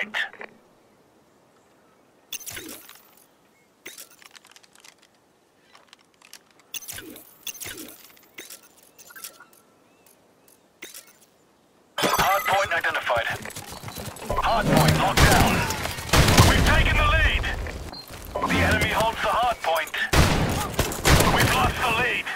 point. Hard point identified. Hard point locked down. We've taken the lead. The enemy holds the hard point. We've lost the lead.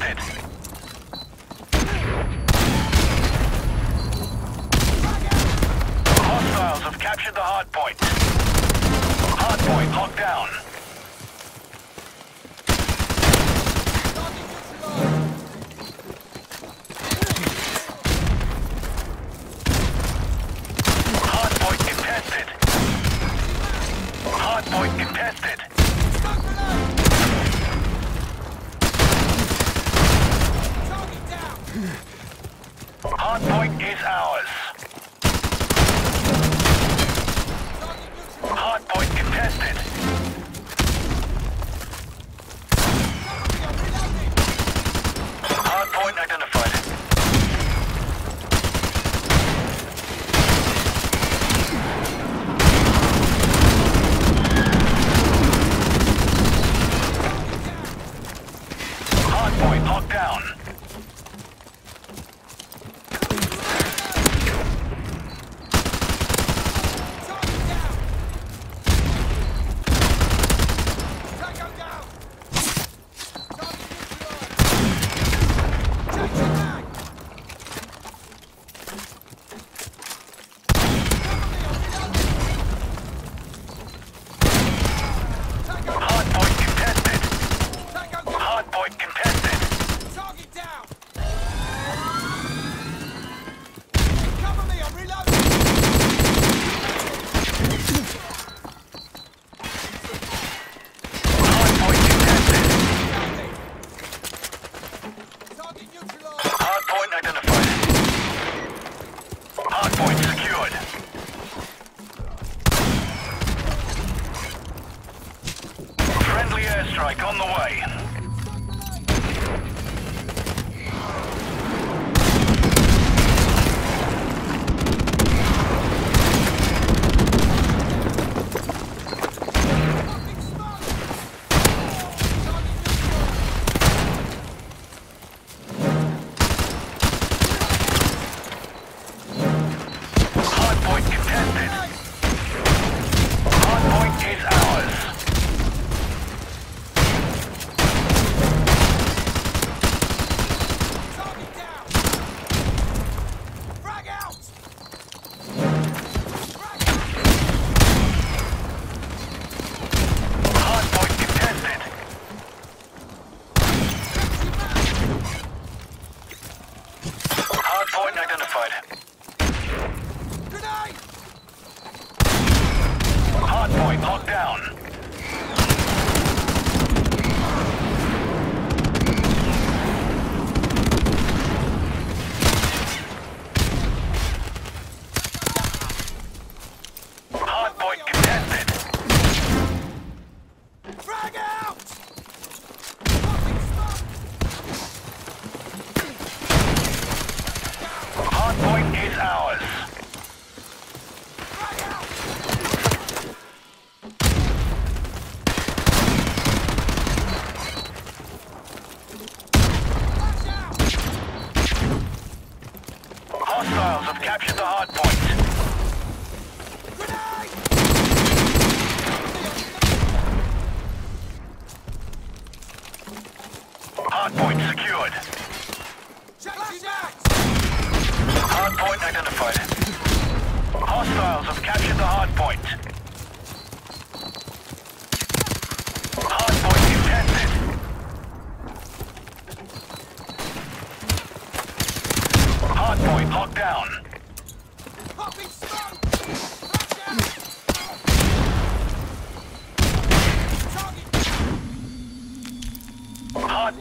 Hardpoint identified. Grenade! Hardpoint locked down. You've captured the hard point. Hardpoint secured. Hardpoint identified. Hostiles have captured the hardpoint.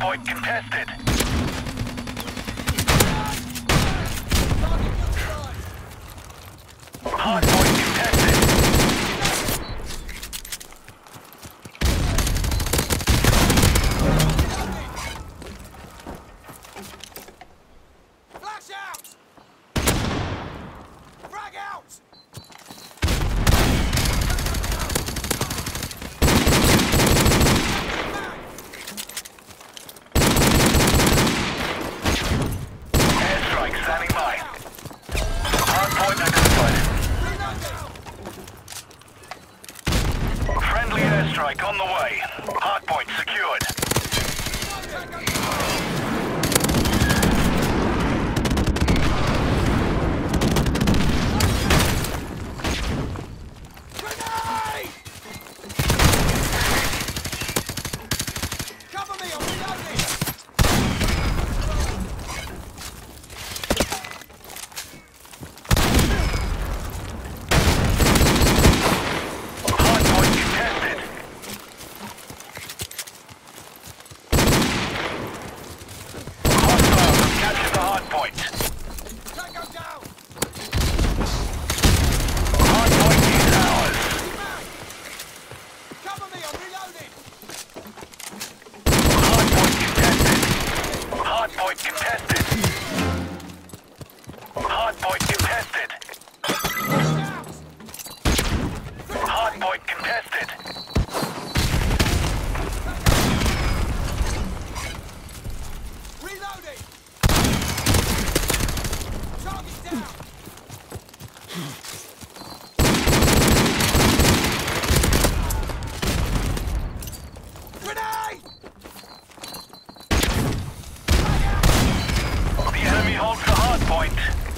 Checkpoint contested. Air airstrike on the way. Hardpoint secured. Right.